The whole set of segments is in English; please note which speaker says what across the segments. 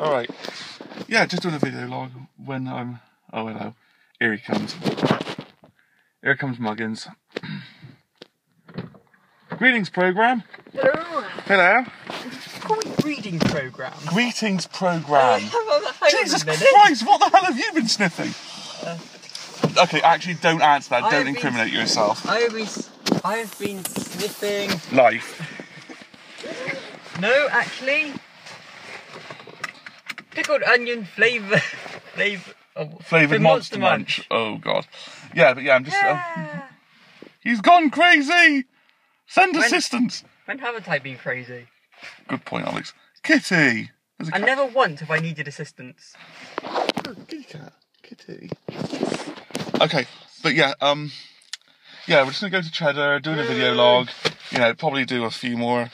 Speaker 1: All right. Yeah, just doing a video log when I'm. Oh hello, here he comes. Here comes Muggins. Greetings program.
Speaker 2: Hello.
Speaker 1: Hello.
Speaker 2: Call me reading program.
Speaker 1: Greetings program.
Speaker 2: Hang
Speaker 1: Jesus. Christ! What the hell have you been sniffing? Okay, actually, don't answer that.
Speaker 2: I
Speaker 1: Don't
Speaker 2: have been-
Speaker 1: incriminate yourself.
Speaker 2: I have been, s- I have been sniffing.
Speaker 1: Life.
Speaker 2: No, actually, pickled onion flavor, flavor. Oh,
Speaker 1: Flavored Monster, Munch. Oh god. Yeah, but yeah, I'm just. uh,
Speaker 2: Yeah.
Speaker 1: he's gone crazy. Send
Speaker 2: When-
Speaker 1: assistance.
Speaker 2: When haven't I been crazy?
Speaker 1: Good point, Alex. Kitty.
Speaker 2: I
Speaker 1: cat.
Speaker 2: never once have I needed assistance.
Speaker 1: Oh, kitty cat. Kitty. Okay, but yeah, um, yeah, we're just gonna go to Cheddar, doing a video log. You know, probably do a few more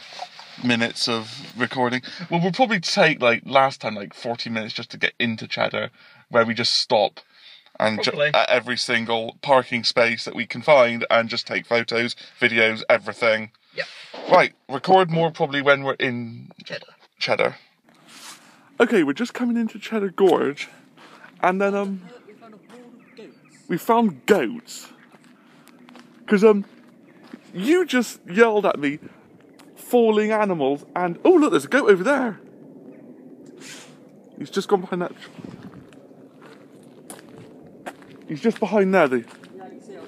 Speaker 1: minutes of recording. Well, we'll probably take like last time, like forty minutes just to get into Cheddar, where we just stop and ju-
Speaker 2: Probably.
Speaker 1: at every single parking space that we can find and just take photos, videos, everything.
Speaker 2: Yep.
Speaker 1: Right, record more probably when we're in
Speaker 2: Cheddar.
Speaker 1: Cheddar. Okay, we're just coming into Cheddar Gorge, and then um,
Speaker 2: We found a horde of goats.
Speaker 1: we found goats. Cause um, you just yelled at me, falling animals, and oh look, there's a goat over there. He's just gone behind that. He's just behind there. The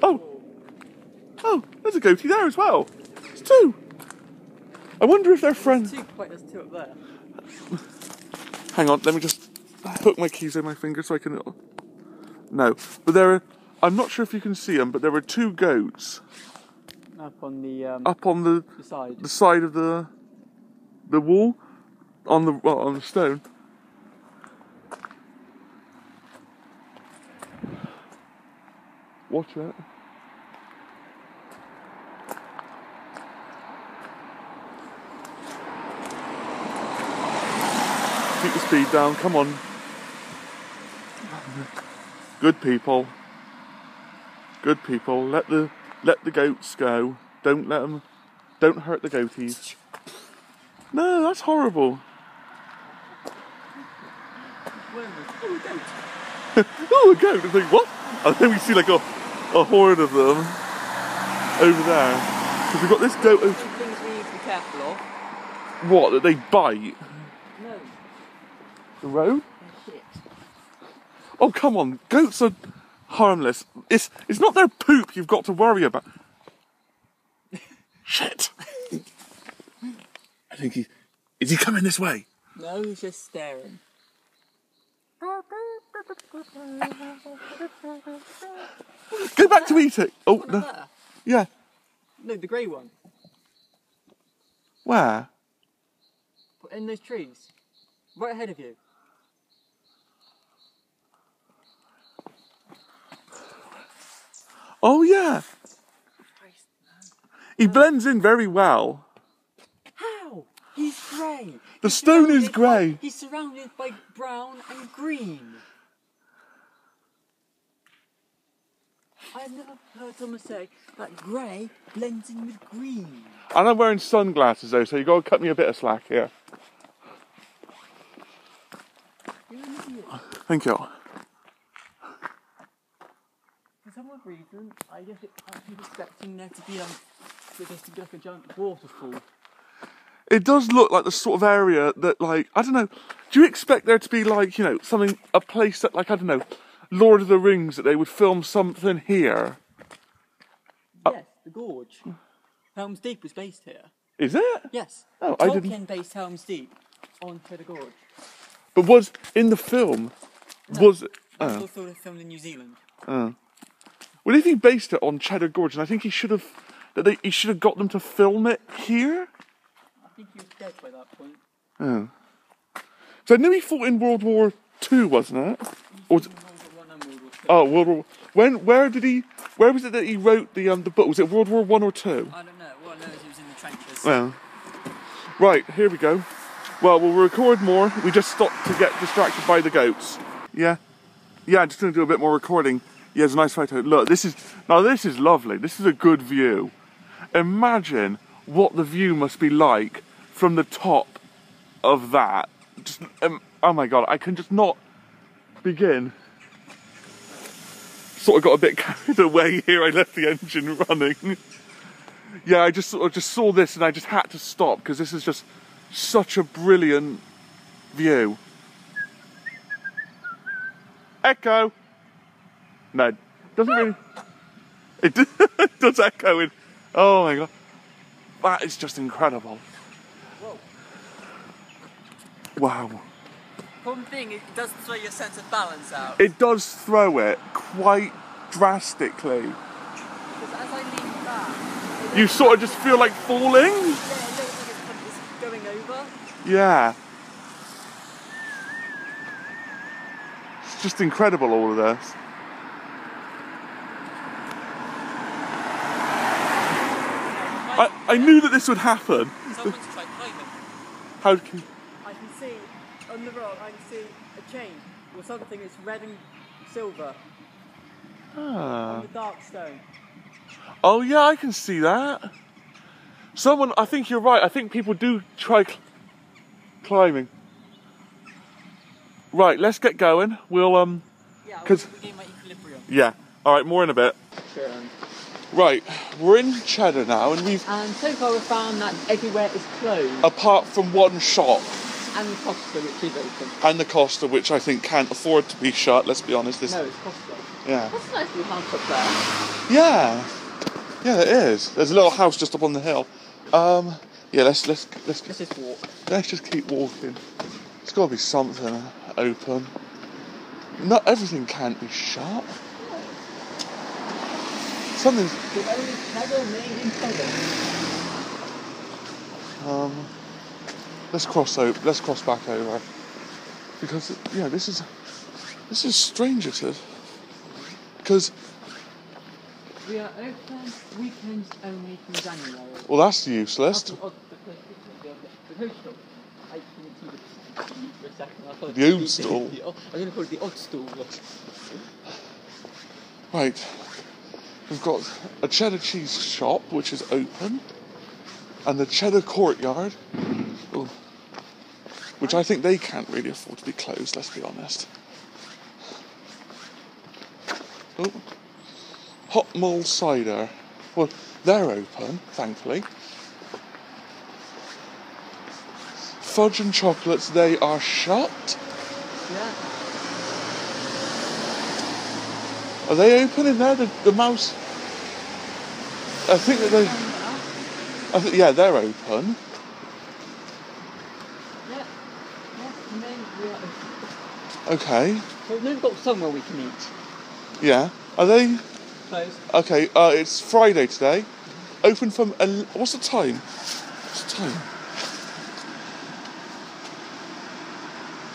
Speaker 1: Oh. oh, there's a goatee there as well. It's two. I wonder if they're friends.
Speaker 2: Two, there's two up there.
Speaker 1: Hang on, let me just hook my keys in my finger so I can. No, but there are. I'm not sure if you can see them, but there are two goats
Speaker 2: Up on the um,
Speaker 1: up on the
Speaker 2: the side.
Speaker 1: the side of the the wall, on the well, on the stone. Watch it. Keep the speed down. Come on. Good people. Good people. Let the let the goats go. Don't let them. Don't hurt the goatees. No, that's horrible. oh, a goat. I think what? And then we see like a a horde of them over there. Because we've got this goat. over-
Speaker 2: things we need to be careful of.
Speaker 1: What? That they bite
Speaker 2: No,
Speaker 1: the road? Oh come on, goats are harmless. It's it's not their poop you've got to worry about. Shit. I think he is he coming this way?
Speaker 2: No, he's just staring.
Speaker 1: Go back to eat it. Oh no.
Speaker 2: There.
Speaker 1: Yeah.
Speaker 2: No, the grey one.
Speaker 1: Where?
Speaker 2: In those trees. Right ahead of you.
Speaker 1: Oh yeah. He blends in very well.
Speaker 2: How? He's grey.
Speaker 1: The
Speaker 2: He's
Speaker 1: stone is
Speaker 2: surrounded
Speaker 1: grey.
Speaker 2: by- He's surrounded by brown and green. I've never heard someone say that grey blends in with green.
Speaker 1: And I'm wearing sunglasses though, so you've gotta cut me a bit of slack here.
Speaker 2: You're an idiot.
Speaker 1: Thank you.
Speaker 2: For some reason, I just I keep expecting there to be um, for this to be like a giant waterfall.
Speaker 1: It does look like the sort of area that, like, I don't know. Do you expect there to be, like, you know, something, a place that, like, I don't know, Lord of the Rings, that they would film something here?
Speaker 2: Uh, yes, the gorge. Helm's Deep was based here.
Speaker 1: Is it?
Speaker 2: Yes.
Speaker 1: Oh, I didn't-
Speaker 2: based Helm's Deep on the Gorge.
Speaker 1: But was in the film? Was it? Oh, uh.
Speaker 2: also filmed in New Zealand.
Speaker 1: oh. Well, if he based it on Cheddar Gorge, and I think he should have, that they, he should have got them to film it here.
Speaker 2: I think he was dead by that point.
Speaker 1: Oh. So I knew he fought in World War Two, wasn't it? Or was it,
Speaker 2: World War One and World War Two.
Speaker 1: oh, World War. When? Where did he? Where was it that he wrote the um the book? Was it World War One or two?
Speaker 2: I don't know. Know is he was in the trenches.
Speaker 1: Well, right, here we go. Well, we'll record more. We just stopped to get distracted by the goats. Yeah? Yeah, I'm just going to do a bit more recording. Yeah, it's a nice photo. Look, this is, now this is lovely. This is a good view. Imagine what the view must be like from the top of that. Just, um, oh my god, I can just not begin. Sort of got a bit carried away here. I left the engine running. Yeah, I just sort of just saw this and I just had to stop because this is just such a brilliant view. Echo. No, doesn't really. It does echo in. Oh my god, that is just incredible.
Speaker 2: Whoa.
Speaker 1: Wow.
Speaker 2: One thing, it does throw your sense of balance out.
Speaker 1: It does throw it quite drastically.
Speaker 2: Because as I lean back,
Speaker 1: You sort of just feel like falling.
Speaker 2: yeah, it looks like it's, kind of- it's going over.
Speaker 1: Yeah. It's just incredible, all of this. I, I knew that this would happen.
Speaker 2: Someone's tried climbing.
Speaker 1: How can.
Speaker 2: I can see on the rock. I can see a chain or something that's red and silver
Speaker 1: Ah.
Speaker 2: on the dark stone.
Speaker 1: Oh, yeah, I can see that. Someone, I think you're right. I think people do try cl- climbing. Right, let's get going. We'll, um,
Speaker 2: Yeah, I
Speaker 1: 'Cause-
Speaker 2: want to regain my equilibrium.
Speaker 1: yeah. All right, more in a bit. Right, we're in Cheddar now, and we've,
Speaker 2: And so far we've found that everywhere is closed,
Speaker 1: apart from one shop,
Speaker 2: and the Costa, which is open.
Speaker 1: and the Costa, which I think can't afford to be shut, let's be honest. This,
Speaker 2: No, it's Costa.
Speaker 1: Yeah.
Speaker 2: That's a nice little house up there.
Speaker 1: Yeah. Yeah, it is. There's a little house just up on the hill. Um, yeah, let's, let's, let's,
Speaker 2: Let's just walk.
Speaker 1: let's just keep walking. There's got to be something open. Not everything can't be shut. Something's
Speaker 2: The only cheddar made in cheddar.
Speaker 1: Um, let's cross over. Let's cross back over because yeah, this is this is strange. It is because
Speaker 2: We are open weekends only from January.
Speaker 1: well, that's useless.
Speaker 2: The odd- the close picture, the- the host shop. I can see the for a second. I thought
Speaker 1: The old stall.
Speaker 2: I'm going to call it the odd stall.
Speaker 1: Right, we've got a cheddar cheese shop which is open, and the cheddar courtyard, which I think they can't really afford to be closed. Let's be honest. Oh, hot mull cider. Well, they're open, thankfully. Fudge and chocolates, they are shut.
Speaker 2: Yeah.
Speaker 1: Are they open in there? The, the mouse. I think that they. I think yeah, they're open.
Speaker 2: Yeah. Yeah. And then we are open.
Speaker 1: Okay.
Speaker 2: So we've got somewhere we can eat.
Speaker 1: Yeah. Are they
Speaker 2: Closed.
Speaker 1: okay? Uh, it's Friday today. Open from el- what's the time? What's the time?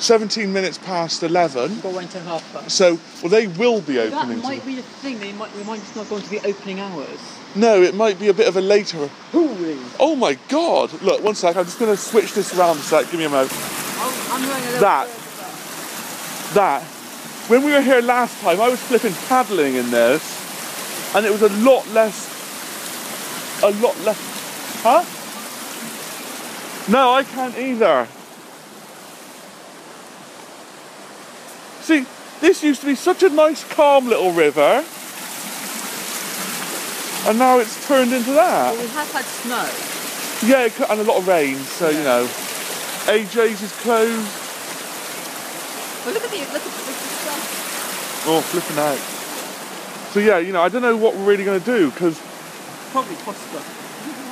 Speaker 1: Seventeen minutes past eleven.
Speaker 2: We've to half past.
Speaker 1: So well, they will be opening.
Speaker 2: That
Speaker 1: might
Speaker 2: be the thing. They might. We might just not go into the opening hours.
Speaker 1: no, it might be a bit of a later.
Speaker 2: Holy!
Speaker 1: Oh my god! Look, one sec. I'm just gonna switch this around a sec. Give me a moment.
Speaker 2: I'm, I'm going a little
Speaker 1: That. that when we were here last time, I was flipping paddling in this, and it was a lot less. A lot less. Huh? No, I can't either. See, this used to be such a nice, calm little river, and now it's turned into that.
Speaker 2: Well, we have had snow.
Speaker 1: Yeah, and a lot of rain, so you know. AJ's is closed.
Speaker 2: But look at the look at, the stuff.
Speaker 1: Oh, flipping out. So yeah, you know, I don't know what we're really going to do because
Speaker 2: Probably Costa.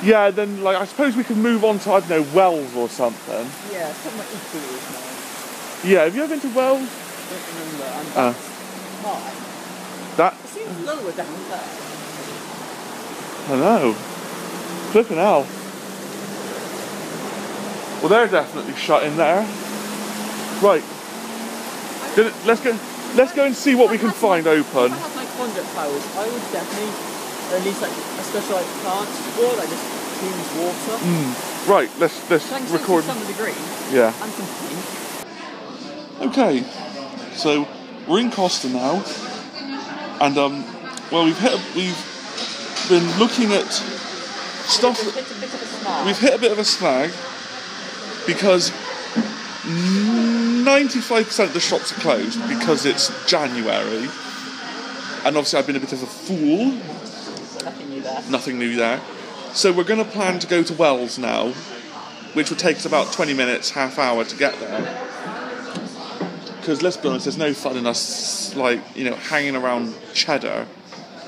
Speaker 1: yeah, then like I suppose we can move on to I don't know Wells or something.
Speaker 2: Yeah, somewhere nice.
Speaker 1: Yeah, have you ever been to Wells?
Speaker 2: Don't remember. And
Speaker 1: Uh.
Speaker 2: high.
Speaker 1: That
Speaker 2: It seems lower down there.
Speaker 1: I know. Flipping hell. Well, they're definitely shut in there. Right. It- Let's go. Let's go and see what we can find
Speaker 2: If
Speaker 1: open.
Speaker 2: I had my conduct powers, I would definitely at least like a specialised plant or like just cleans water.
Speaker 1: Right. Let's let's
Speaker 2: Thanks
Speaker 1: Mm. record.
Speaker 2: some of the green
Speaker 1: Yeah.
Speaker 2: and some pink.
Speaker 1: Okay, so we're in Costa now, and um, well, we've hit. A, we've been looking at stuff.
Speaker 2: It's a bit, a bit of a snarl.
Speaker 1: We've hit a bit of a snag because 95% of the shops are closed because it's January. And obviously, I've been a bit of a fool.
Speaker 2: Nothing new there.
Speaker 1: Nothing new there. So we're going to plan to go to Wells now, which will take us about 20 minutes, half hour to get there. Because let's be honest, there's no fun in us, like, you know, hanging around Cheddar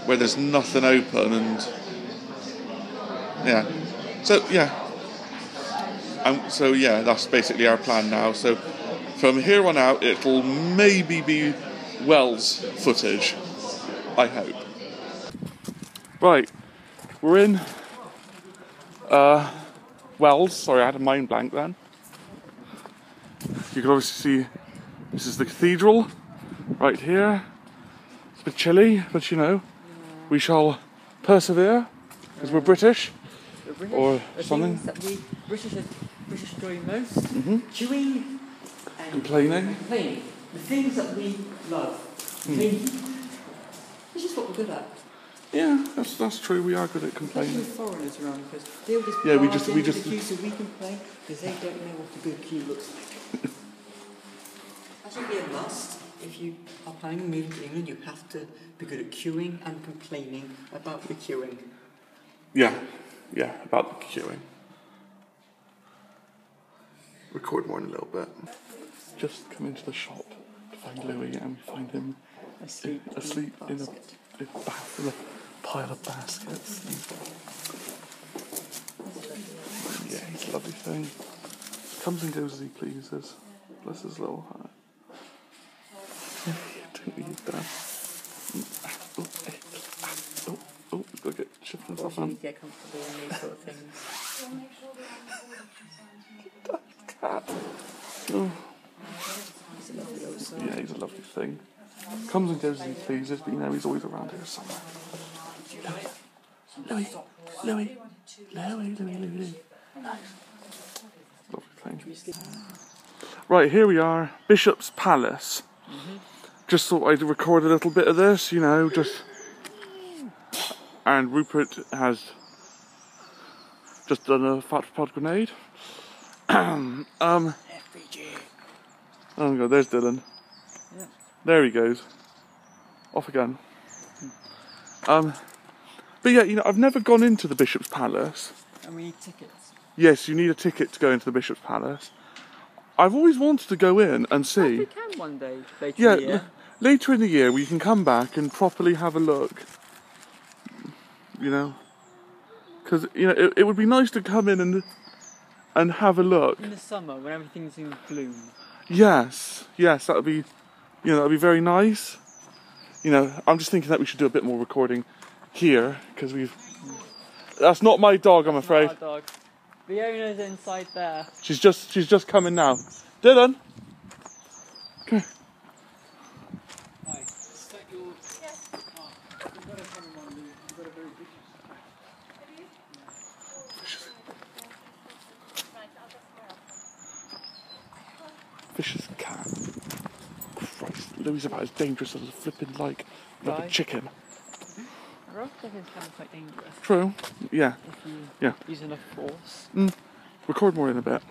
Speaker 1: where there's nothing open and. Yeah. So, yeah. Um, so, yeah, that's basically our plan now. So, from here on out, it'll maybe be Wells footage. I hope. Right, we're in uh, Wells. Sorry, I had a mind blank then. You can obviously see this is the cathedral right here. It's a bit chilly, but you know, we shall persevere because we're British.
Speaker 2: British,
Speaker 1: Or
Speaker 2: the
Speaker 1: something.
Speaker 2: things that we British British enjoy most:
Speaker 1: Mhm.
Speaker 2: chewing and
Speaker 1: Complaining.
Speaker 2: complaining. The things that we love.
Speaker 1: Hmm.
Speaker 2: Complaining. This is what we're good at.
Speaker 1: Yeah, that's that's true. We are good at
Speaker 2: Especially
Speaker 1: complaining.
Speaker 2: with foreigners around because they'll just
Speaker 1: Yeah, we just- we just-
Speaker 2: the queue so we can play because they don't know what a good queue looks like. That should be a must. If you are planning on moving to England, you have to be good at queuing and complaining about the queuing.
Speaker 1: Yeah, yeah, about the queuing. Record more in a little bit. Just come into the shop to find Louis and we find him
Speaker 2: Asleep.
Speaker 1: asleep in a,
Speaker 2: basket.
Speaker 1: a, ba- in a pile of baskets. Yeah, he's a lovely thing. Comes and goes as he pleases. Bless his little heart. Don't. Oh, eh, ah, oh, oh, got get shifting stuff on.
Speaker 2: get comfortable.
Speaker 1: Oh, yeah, he's a lovely thing. Comes and goes as he pleases, but you know he's always around here somewhere. Louis, Louis, Louis, Louis, Louis, Louis, Louis. Lovely thing. Right, here we are, Bishop's Palace. Just thought I'd record a little bit of this, you know, just. And Rupert has just done a fat pod grenade. um. Oh my god, there's Dylan.
Speaker 2: Yeah.
Speaker 1: There he goes. Off again. Um, but yeah, you know, I've never gone into the Bishop's Palace.
Speaker 2: And we need tickets.
Speaker 1: Yes, you need a ticket to go into the Bishop's Palace. I've always wanted to go in and
Speaker 2: We
Speaker 1: see.
Speaker 2: can one day later
Speaker 1: Yeah,
Speaker 2: in the year.
Speaker 1: l- later in the year we can come back and properly have a look. You know, because you know it, it would be nice to come in and and have a look.
Speaker 2: In the summer when everything's in bloom.
Speaker 1: Yes, yes, that would be, you know, that would be very nice. You know, I'm just thinking that we should do a bit more recording here because we've. That's not my dog, I'm afraid.
Speaker 2: The owner's inside there.
Speaker 1: She's just, she's just coming now. Dylan, Vicious cat. Christ, Louis is about as dangerous as a flipping like rubber
Speaker 2: Right.
Speaker 1: chicken.
Speaker 2: Rough chickens can be quite dangerous
Speaker 1: True. Yeah.
Speaker 2: if you
Speaker 1: Yeah.
Speaker 2: use enough force. Mm.
Speaker 1: Record more in a bit.